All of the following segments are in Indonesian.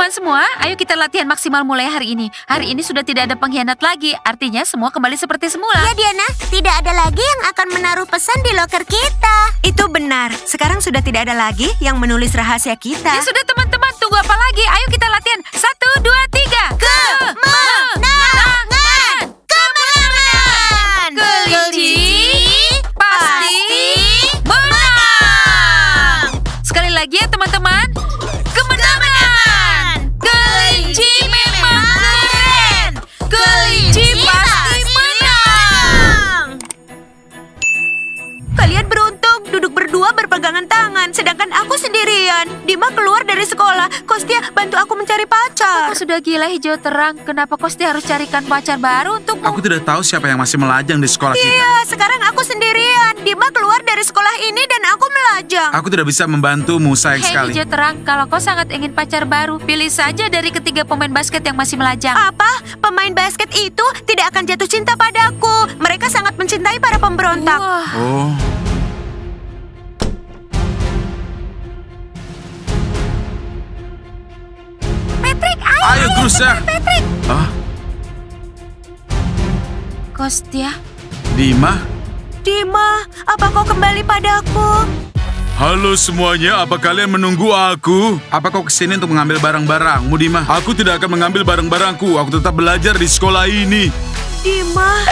Teman-teman semua, ayo kita latihan maksimal mulai hari ini. Hari ini sudah tidak ada pengkhianat lagi, artinya semua kembali seperti semula. Ya Diana, tidak ada lagi yang akan menaruh pesan di loker kita. Itu benar. Sekarang sudah tidak ada lagi yang menulis rahasia kita. Ya sudah teman-teman, tunggu apa lagi? Ayo kita latihan. Satu, aku mencari pacar. Kau sudah gila hijau terang. Kenapa Kosti harus carikan pacar baru untukmu? Aku tidak tahu siapa yang masih melajang di sekolah kita. Iya, sekarang aku sendirian. Dima keluar dari sekolah ini dan aku melajang. Aku tidak bisa membantumu, sayang Hei sekali. hijau terang, kalau kau sangat ingin pacar baru, pilih saja dari ketiga pemain basket yang masih melajang. Apa? Pemain basket itu tidak akan jatuh cinta padaku. Mereka sangat mencintai para pemberontak. Wah, Oh, Patrick, ayo. ayo Krusa. Ah, Kostia, Dima. Dima, apa kau kembali padaku? Halo semuanya, apa kalian menunggu aku? Apa kau ke sini untuk mengambil barang-barangmu, Dima? Aku tidak akan mengambil barang-barangku. Aku tetap belajar di sekolah ini. Dima.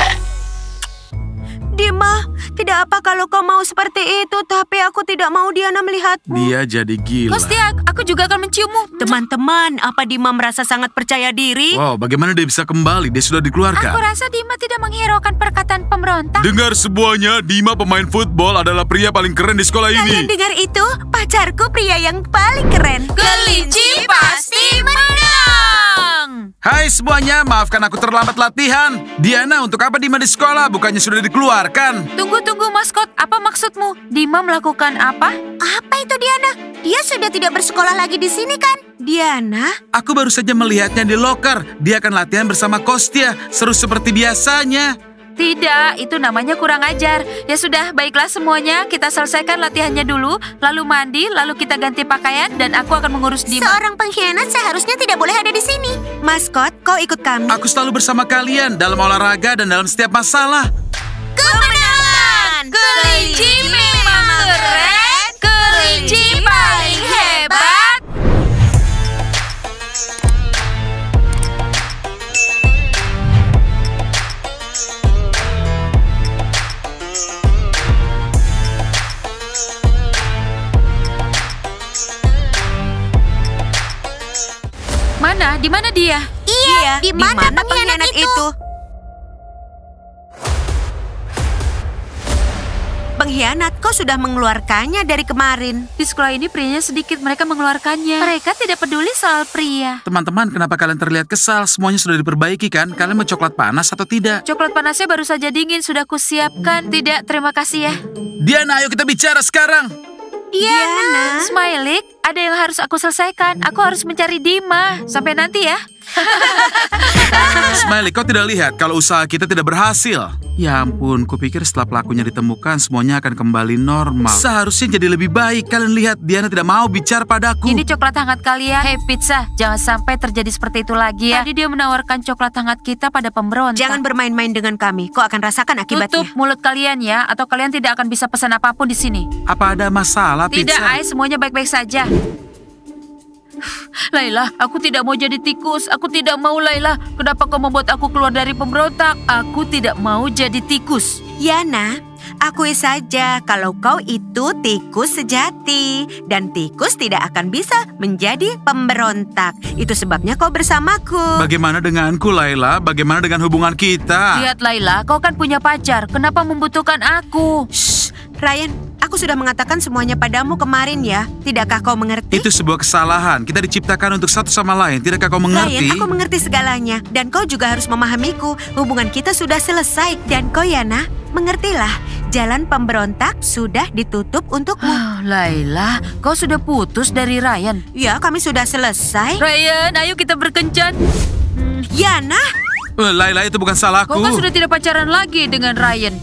Dima, tidak apa kalau kau mau seperti itu, tapi aku tidak mau Diana melihatmu. Dia jadi gila. Kostia, aku juga akan menciummu. Teman-teman, apa Dima merasa sangat percaya diri? Wow, bagaimana dia bisa kembali? Dia sudah Aku dikeluarkan. rasa Dima tidak menghiraukan perkataan pemberontak. Dengar semuanya, Dima pemain football adalah pria paling keren di sekolah Kalian ini. dengar itu? Pacarku pria yang paling keren. Kelinci pasti menang. Hai semuanya, maafkan aku terlambat latihan. Diana, untuk apa Dima di sekolah? Bukannya sudah dikeluarkan? Tunggu, tunggu, maskot. Apa maksudmu? Dima melakukan apa? Apa itu Diana? Dia sudah tidak bersekolah lagi di sini kan? Diana, Aku baru saja melihatnya di loker. Dia akan latihan bersama Kostia, seru seperti biasanya. Tidak, itu namanya kurang ajar. Ya sudah, baiklah semuanya. Kita selesaikan latihannya dulu, lalu mandi, lalu kita ganti pakaian, dan aku akan mengurus Dima. Seorang pengkhianat seharusnya tidak boleh ada di sini. maskot, kau ikut kami. Aku selalu bersama kalian dalam olahraga dan dalam setiap masalah. Kemenangan! Kelinci Pengkhianat, kau sudah mengeluarkannya dari kemarin. Di sekolah ini prianya sedikit mereka mengeluarkannya. Mereka tidak peduli soal pria. Teman-teman, kenapa kalian terlihat kesal? Semuanya sudah diperbaiki kan? Kalian mau coklat panas atau tidak? Coklat panasnya baru saja dingin, sudah kusiapkan. Tidak, terima kasih ya. Diana, ayo kita bicara sekarang. Diana. Smiley, ada yang harus aku selesaikan. Aku harus mencari Dima. Sampai nanti ya. Smiley, kau tidak lihat kalau usaha kita tidak berhasil? Ya ampun, kupikir setelah pelakunya ditemukan semuanya akan kembali normal. Seharusnya jadi lebih baik. Kalian lihat, Diana tidak mau bicara padaku. Ini coklat hangat kalian. Hei pizza, jangan sampai terjadi seperti itu lagi ya. Tadi dia menawarkan coklat hangat kita pada pemberontak. Jangan bermain-main dengan kami. Kau akan rasakan akibatnya. Tutup mulut kalian ya, atau kalian tidak akan bisa pesan apa pun di sini. Apa ada masalah, Tidak, Pizza? Ai, semuanya baik-baik saja. Laila, aku tidak mau jadi tikus. Aku tidak mau, Laila. Kenapa kau membuat aku keluar dari pemberontak? Aku tidak mau jadi tikus. Yana, akui saja kalau kau itu tikus sejati. Dan tikus tidak akan bisa menjadi pemberontak. Itu sebabnya kau bersamaku. Bagaimana denganku, Laila? Bagaimana dengan hubungan kita? Lihat, Laila, kau kan punya pacar. Kenapa membutuhkan aku? Shh, Ryan, aku sudah mengatakan semuanya padamu kemarin ya. Tidakkah kau mengerti? Itu sebuah kesalahan. Kita diciptakan untuk satu sama lain. Tidakkah kau mengerti? Ryan, aku mengerti segalanya. Dan kau juga harus memahamiku. Hubungan kita sudah selesai. Dan kau, Yana, mengertilah. Jalan pemberontak sudah ditutup untukmu. Ah, Laila, kau sudah putus dari Ryan. Ya, kami sudah selesai. Ryan, ayo kita berkencan. Yana, Eh, Laila, itu bukan salahku. Kau kan sudah tidak pacaran lagi dengan Ryan.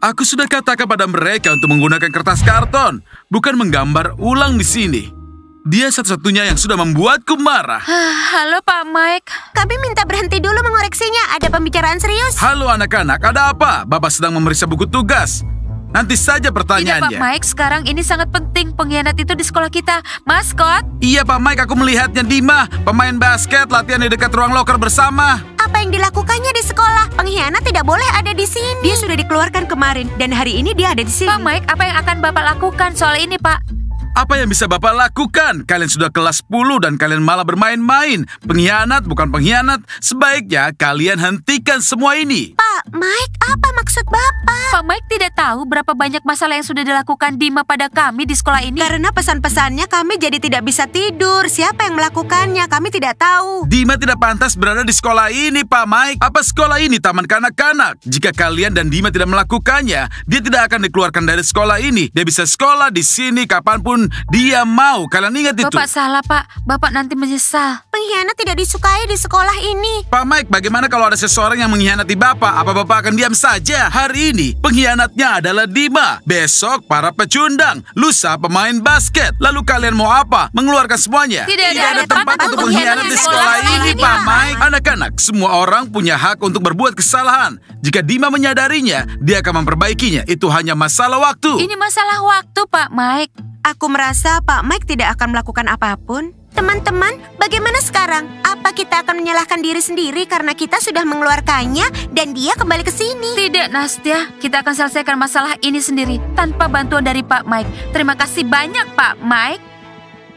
Aku sudah katakan pada mereka untuk menggunakan kertas karton, bukan menggambar ulang di sini. Dia satu-satunya yang sudah membuatku marah. Hah, Halo Pak Mike. Kami minta berhenti dulu mengoreksinya. Ada pembicaraan serius. Halo anak-anak, ada apa? Bapak sedang memeriksa buku tugas. Nanti saja Tidak Pak pertanyaannya. Mike, sekarang ini sangat penting pengkhianat itu di sekolah kita. Maskot, Iya Pak Mike, aku melihatnya Dima, pemain basket latihan di dekat ruang loker bersama. Apa yang dilakukannya di sekolah? Pengkhianat tidak boleh ada di sini. Dia sudah dikeluarkan kemarin dan hari ini dia ada di sini. Pak Mike, apa yang akan Bapak lakukan soal ini Pak? Apa yang bisa Bapak lakukan? Kalian sudah kelas 10 dan kalian malah bermain-main. Pengkhianat bukan pengkhianat. Sebaiknya kalian hentikan semua ini. Pak, Mike, apa maksud Bapak? Pak Mike tidak tahu berapa banyak masalah yang sudah dilakukan Dima pada kami di sekolah ini. Karena pesan-pesannya kami jadi tidak bisa tidur. Siapa yang melakukannya? Kami tidak tahu. Dima tidak pantas berada di sekolah ini, Pak Mike. Apa sekolah ini taman kanak-kanak? Jika kalian dan Dima tidak melakukannya, dia tidak akan dikeluarkan dari sekolah ini. Dia bisa sekolah di sini kapan pun dia mau. Kalian ingat itu? Bapak salah Pak, Bapak nanti menyesal. Pengkhianat tidak disukai di sekolah ini. Pak Mike, bagaimana kalau ada seseorang yang mengkhianati Bapak? Apa Bapak akan diam saja? Hari ini, pengkhianatnya adalah Dima. Besok, para pecundang. Lusa, pemain basket. Lalu kalian mau apa? Mengeluarkan semuanya? Tidak ada tempat untuk pengkhianat di sekolah ini, Pak Mike. Anak-anak, semua orang punya hak untuk berbuat kesalahan. Jika Dima menyadarinya, dia akan memperbaikinya. Itu hanya masalah waktu. Ini masalah waktu Pak Mike. Aku merasa Pak Mike tidak akan melakukan apa pun. Teman-teman, bagaimana sekarang? Apa kita akan menyalahkan diri sendiri karena kita sudah mengeluarkannya dan dia kembali ke sini? Tidak Nastya, kita akan selesaikan masalah ini sendiri tanpa bantuan dari Pak Mike. Terima kasih banyak Pak Mike.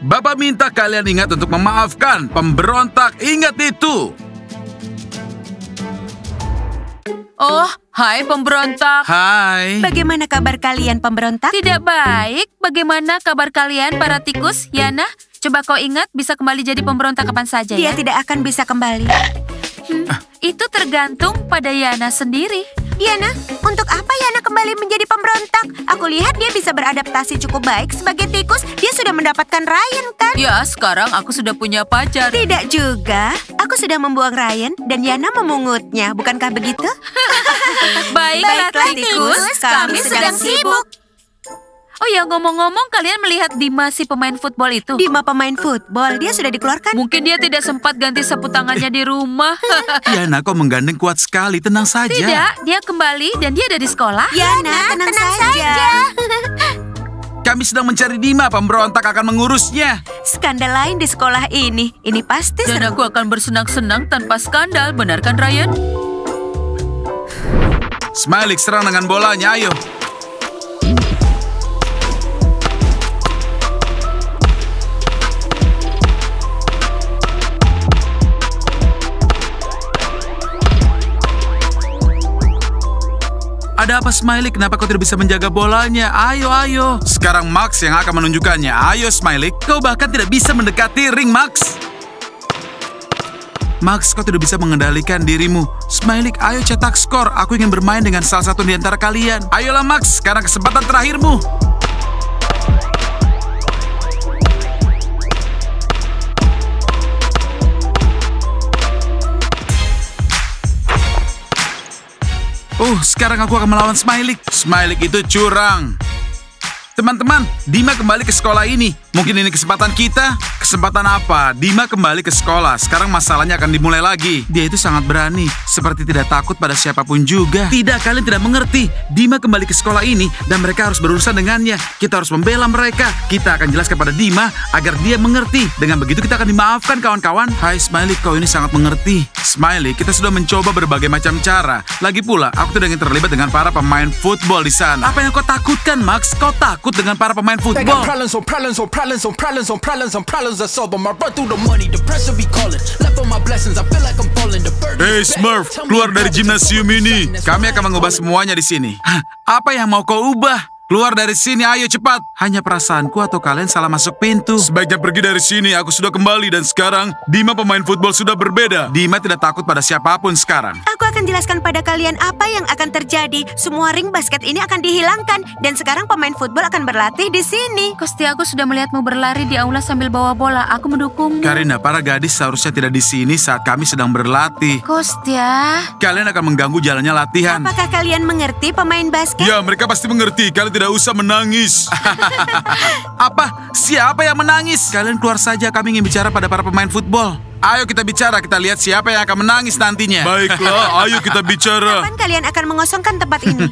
Bapak minta kalian ingat untuk memaafkan pemberontak. Ingat itu. Oh, hai pemberontak. Hai. Bagaimana kabar kalian pemberontak? Tidak baik. Bagaimana kabar kalian para tikus, Yana? Coba kau ingat bisa kembali jadi pemberontak kapan saja Dia ya? tidak akan bisa kembali. Hmm, itu tergantung pada Yana sendiri. Diana, untuk apa Yana kembali menjadi pemberontak? Aku lihat dia bisa beradaptasi cukup baik sebagai tikus. Dia sudah mendapatkan Ryan, kan? Ya, sekarang aku sudah punya pacar. Tidak juga. Aku sudah membuang Ryan dan Yana memungutnya. Bukankah begitu? Baiklah, Baiklah, tikus, tikus, kami kami sedang sedang sibuk. Oh ya, ngomong-ngomong, kalian melihat Dima si pemain football itu? Dima pemain football, dia sudah dikeluarkan. Mungkin dia tidak sempat ganti sapu tangannya di rumah. Yana, kau menggandeng kuat sekali. Tenang saja. Tidak, dia kembali dan dia ada di sekolah. Yana, tenang, saja. Kami sedang mencari Dima. Pemberontak akan mengurusnya. Skandal lain di sekolah ini. Ini pasti Dan seru. aku akan bersenang-senang tanpa skandal, benar kan Ryan? Smiley serang dengan bolanya. Ayo. Ada apa Smiley? Kenapa kau tidak bisa menjaga bolanya? Ayo, ayo. Sekarang Max yang akan menunjukkannya. Ayo Smiley, kau bahkan tidak bisa mendekati ring Max. Max, kau tidak bisa mengendalikan dirimu. Smiley, ayo cetak skor. Aku ingin bermain dengan salah satu di antara kalian. Ayolah Max, sekarang kesempatan terakhirmu. Oh, sekarang aku akan melawan Smiley. Smiley itu curang. Teman-teman, Dima kembali ke sekolah ini. Mungkin ini kesempatan kita. Kesempatan apa? Dima kembali ke sekolah. Sekarang masalahnya akan dimulai lagi. Dia itu sangat berani. Seperti tidak takut pada siapa pun juga. Tidak, kalian tidak mengerti. Dima kembali ke sekolah ini dan mereka harus berurusan dengannya. Kita harus membela mereka. Kita akan jelaskan pada Dima agar dia mengerti. Dengan begitu kita akan dimaafkan kawan-kawan. Hai Smiley, kau ini sangat mengerti. Smiley, kita sudah mencoba berbagai macam cara. Lagi pula, aku tidak ingin terlibat dengan para pemain football di sana. Apa yang kau takutkan, Max? Kau takut dengan para pemain football? Problems on problems on problems on problems on problems on problems I solve them. I run through the money, the pressure be calling. Left on my blessings, I feel like I'm falling. The burden Hey. Smurf, keluar dari and ini. Kami akan mengubah semuanya di sini. Hah, apa yang mau kau ubah? Keluar dari sini, ayo cepat. Hanya perasaanku atau kalian salah masuk pintu. Sebaiknya pergi dari sini, aku sudah kembali dan sekarang Dima pemain football sudah berbeda. Dima tidak takut pada siapa pun sekarang. Aku akan jelaskan pada kalian apa yang akan terjadi. Semua ring basket ini akan dihilangkan dan sekarang pemain football akan berlatih di sini. Kosti aku sudah melihatmu berlari di aula sambil bawa bola. Aku mendukungmu. Karina, para gadis seharusnya tidak di sini saat kami sedang berlatih. Kostia, Kalian akan mengganggu jalannya latihan. Apakah kalian mengerti pemain basket? Ya, mereka pasti mengerti. Kalian tidak usah menangis. Apa? Siapa yang menangis? Kalian keluar saja, kami ingin bicara pada para pemain football. Ayo kita bicara, kita lihat siapa yang akan menangis nantinya. Baiklah, ayo kita bicara. Kapan kalian akan mengosongkan tempat ini?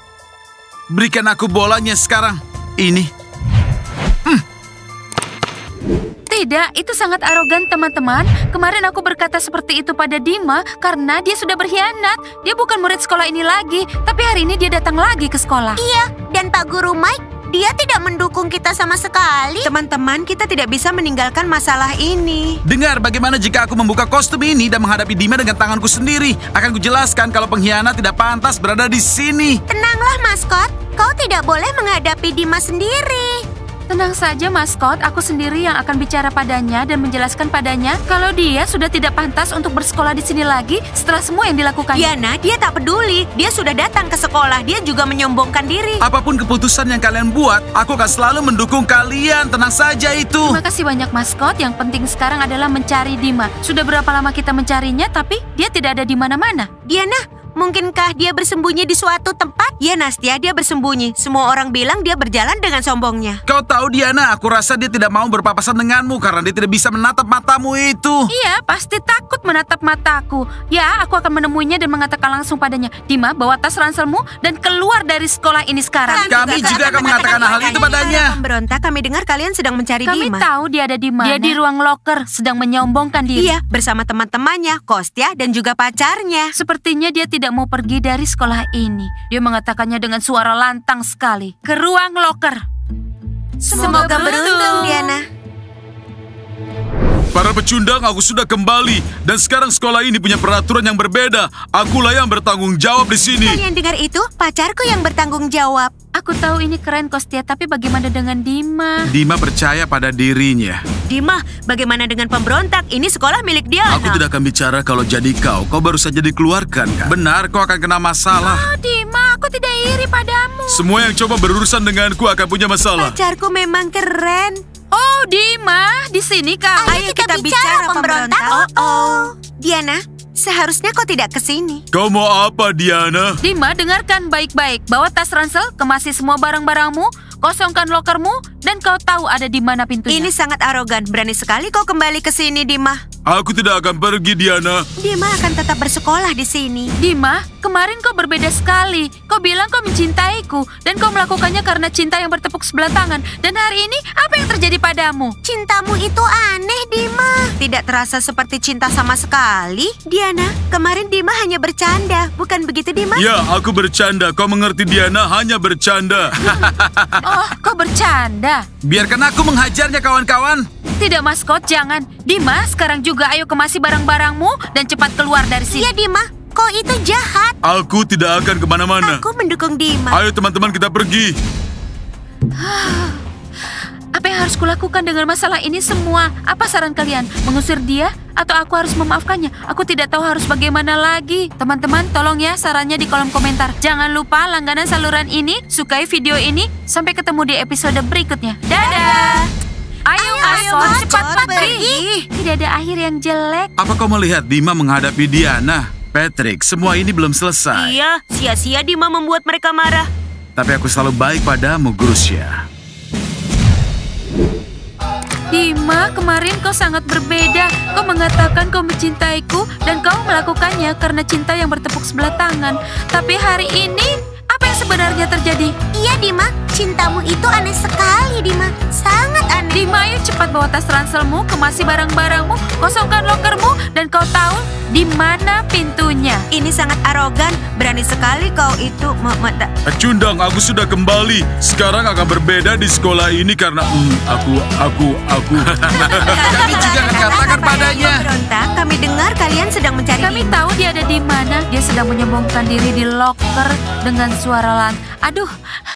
Berikan aku bolanya sekarang. Ini. Tidak, itu sangat arogan teman-teman. Kemarin aku berkata seperti itu pada Dima karena dia sudah berkhianat. Dia bukan murid sekolah ini lagi, tapi hari ini dia datang lagi ke sekolah. Iya, dan Pak Guru Mike, dia tidak mendukung kita sama sekali. Teman-teman, kita tidak bisa meninggalkan masalah ini. Dengar bagaimana jika aku membuka kostum ini dan menghadapi Dima dengan tanganku sendiri. Akan kujelaskan kalau pengkhianat tidak pantas berada di sini. Tenanglah, maskot. Kau tidak boleh menghadapi Dima sendiri. Tenang saja, maskot. Aku sendiri yang akan bicara padanya dan menjelaskan padanya kalau dia sudah tidak pantas untuk bersekolah di sini lagi setelah semua yang dilakukannya. Diana, dia tak peduli. Dia sudah datang ke sekolah. Dia juga menyombongkan diri. Apa pun keputusan yang kalian buat, aku akan selalu mendukung kalian. Tenang saja itu. Terima kasih banyak maskot. Yang penting sekarang adalah mencari Dima. Sudah berapa lama kita mencarinya, tapi dia tidak ada di mana-mana. Diana, mungkinkah dia bersembunyi di suatu tempat? Ya, Nastia, dia bersembunyi. Semua orang bilang dia berjalan dengan sombongnya. Kau tahu Diana, aku rasa dia tidak mau berpapasan denganmu karena dia tidak bisa menatap matamu itu. Iya, pasti takut menatap mataku. Ya, aku akan menemuinya dan mengatakan langsung padanya, Dima, bawa tas ranselmu dan keluar dari sekolah ini sekarang. Kami juga akan mengatakan hal itu padanya. Pemberontak, kami dengar kalian sedang mencari Kami Dima. tahu dia ada di mana. Dia di ruang loker, sedang menyombongkan diri. Iya, bersama teman-temannya, Kostia, dan juga pacarnya. Sepertinya dia tidak mau pergi dari sekolah ini. Dia mengatakannya dengan suara lantang sekali. Ke ruang loker. Semoga beruntung, Diana. Para pecundang, aku sudah kembali. Dan sekarang sekolah ini punya peraturan yang berbeda. Akulah yang bertanggung jawab di sini. Kalian dengar itu? Pacarku yang bertanggung jawab. Aku tahu ini keren, Kostia, tapi bagaimana dengan Dima? Dima percaya pada dirinya. Dima, bagaimana dengan pemberontak? Ini sekolah milik dia. Aku tidak akan bicara kalau jadi kau. Kau baru saja dikeluarkan, kan? Benar, kau akan kena masalah. Oh, Dima, aku tidak iri padamu. Semua yang coba berurusan denganku akan punya masalah. Pacarku memang keren. Oh, Dima, di sini kau. Ayo kita bicara, pemberontak. Oh, oh. Diana, seharusnya kau tidak ke sini. Kau mau apa, Diana? Dima, dengarkan baik-baik. Bawa tas ransel, kemasi semua barang-barangmu, kosongkan lokermu, dan kau tahu ada di mana pintunya. Ini sangat arogan. Berani sekali kau kembali ke sini, Dima. Aku tidak akan pergi, Diana. Dima akan tetap bersekolah di sini. Dima, kemarin kau berbeda sekali. Kau bilang kau mencintaiku, dan kau melakukannya karena cinta yang bertepuk sebelah tangan. Dan hari ini, apa yang terjadi padamu? Cintamu itu aneh, Dima. Tidak terasa seperti cinta sama sekali. Diana, kemarin Dima hanya bercanda. Bukan begitu, Dima? Ya, aku bercanda. Kau mengerti, Diana? Hanya bercanda. Oh, kau bercanda. Biarkan aku menghajarnya, kawan-kawan. Tidak, maskot, jangan. Dima, sekarang juga ayo kemasi barang-barangmu dan cepat keluar dari sini. Iya, Dima. Kau itu jahat. Aku tidak akan ke mana-mana. Aku mendukung Dima. Ayo teman-teman kita pergi. Apa yang harus kulakukan dengan masalah ini semua? Apa saran kalian? Mengusir dia? Atau aku harus memaafkannya? Aku tidak tahu harus bagaimana lagi. Teman-teman, tolong ya sarannya di kolom komentar. Jangan lupa langganan saluran ini, sukai video ini. Sampai ketemu di episode berikutnya. Dadah! Ayo, ayo, Maskot, cepat pergi. pergi. Tidak ada akhir yang jelek. Apa kau melihat Dima menghadapi Diana? Patrick, semua ini belum selesai. Iya, sia-sia Dima membuat mereka marah. Tapi aku selalu baik padamu, Grusya. Dima, kemarin kau sangat berbeda. Kau mengatakan kau mencintaiku dan kau melakukannya karena cinta yang bertepuk sebelah tangan. Tapi hari ini, apa yang sebenarnya terjadi? Iya, Dima. Cintamu itu aneh sekali, Dima. Sangat aneh. Cepat bawa tas ranselmu, kemasi barang-barangmu, kosongkan lokermu, dan kau tahu di mana pintunya. Ini sangat arogan. Berani sekali kau itu. da- Cundang, aku sudah kembali. Sekarang akan berbeda di sekolah ini karena hmm, aku, aku, aku. Kami juga akan katakan padanya. Pemberontak, kami dengar kalian sedang mencari Kami tahu dia ada di mana. Dia sedang menyombongkan diri di loker dengan suara lan. Aduh,